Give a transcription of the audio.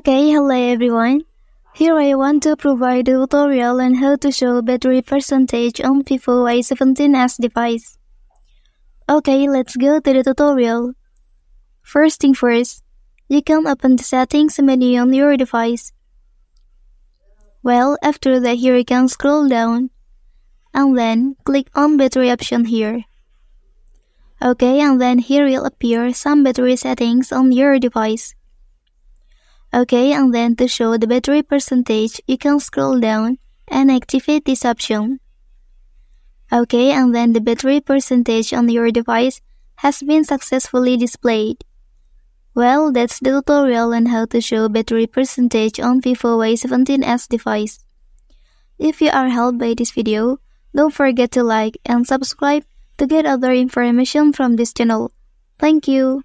Okay, hello everyone. Here I want to provide a tutorial on how to show battery percentage on Vivo Y17s device. Okay, let's go to the tutorial. First thing first, you can open the settings menu on your device. Well, after that here you can scroll down and then click on battery option here. Okay, and then here will appear some battery settings on your device. Okay, and then to show the battery percentage, you can scroll down and activate this option. Okay, and then the battery percentage on your device has been successfully displayed. Well, that's the tutorial on how to show battery percentage on Vivo Y17s device. If you are helped by this video, don't forget to like and subscribe to get other information from this channel. Thank you.